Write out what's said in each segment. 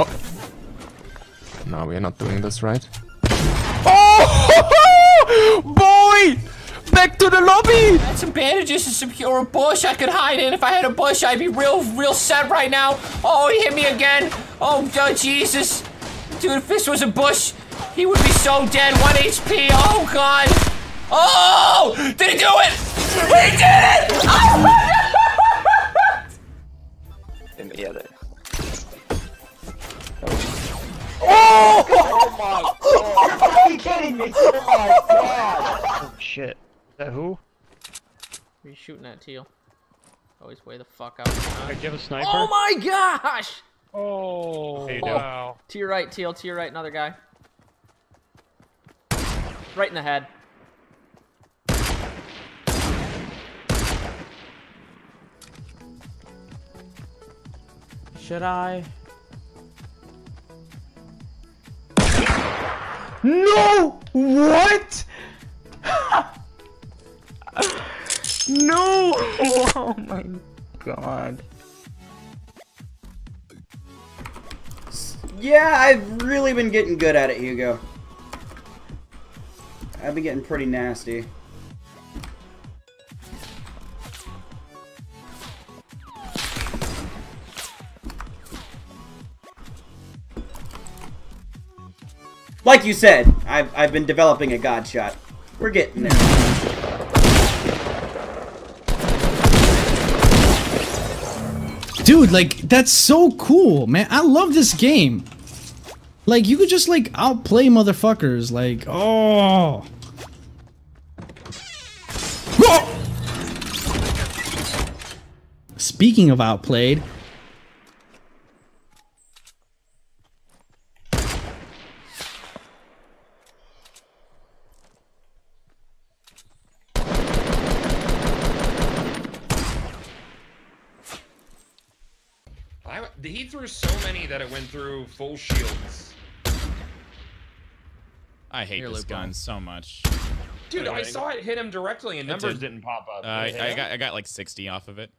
Oh! No, we are not doing this right. Oh! Boy! Back to the lobby! I had some bandages to secure a bush I could hide in. If I had a bush, I'd be real, real set right now. Oh, he hit me again. Oh, oh Jesus. Dude, if this was a bush, he would be so dead. One HP. Oh, God. Oh! Did he do it? He did it! Oh, In the other. Oh! Are you kidding me? Oh my god! Oh shit. Is that who? Are you shooting at Teal? Always way the fuck out. Hey, do you have a oh, sniper? Oh my gosh! Oh, hey, Wow. To your right, Teal. To your right, another guy. Right in the head. Should I? No! What? no! Oh my god. Yeah, I've really been getting good at it, Hugo. I've been getting pretty nasty. Like you said, I've, I've been developing a god shot. We're getting there. Dude, like, that's so cool, man. I love this game. Like, you could just, like, outplay motherfuckers. Like, oh. Whoa! Speaking of outplayed, I, he threw so many that it went through full shields. I hate Here, this Luke, gun so much. Dude, I saw it hit him directly and numbers did. didn't pop up. Uh, I, I got? I got like 60 off of it.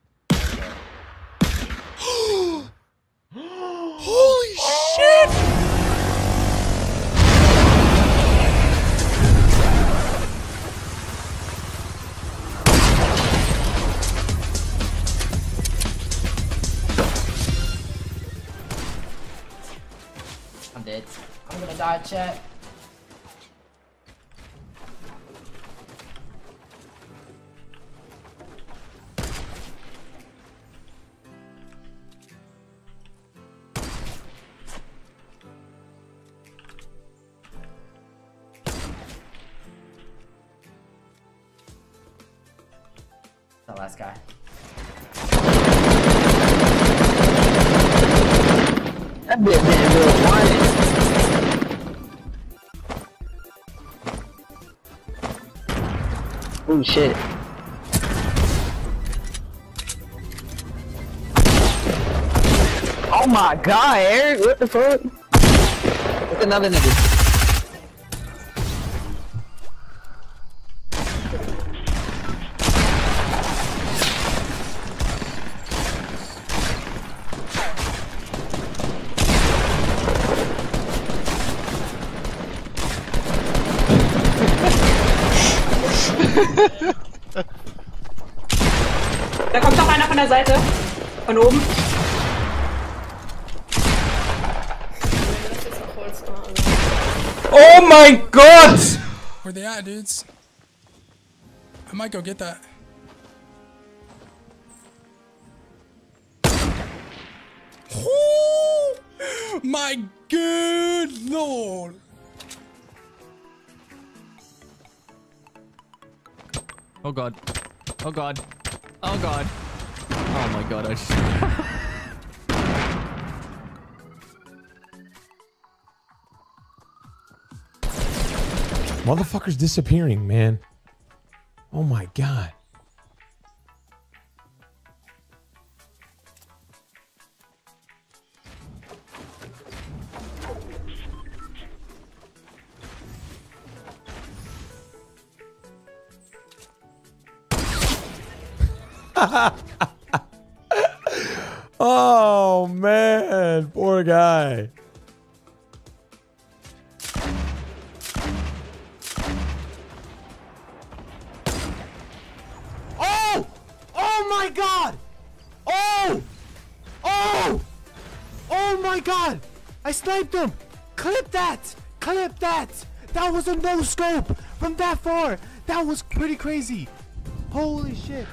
I'm. I'm gonna die, chat. The last guy. That bit didn't do it Oh shit. Oh my god, Eric, what the fuck? What's another nigga? Da kommt noch einer von der Seite. Von oben. Oh my god! Where they at, dudes? I might go get that. Ooh, my good lord! Oh god. Oh god. Oh god. Oh my god, I just... Motherfucker's disappearing, man. Oh my god. oh, man. Poor guy. Oh! Oh, my God! Oh! Oh! Oh, my God! I sniped him! Clip that! Clip that! That was a no scope from that far! That was pretty crazy! Holy shit!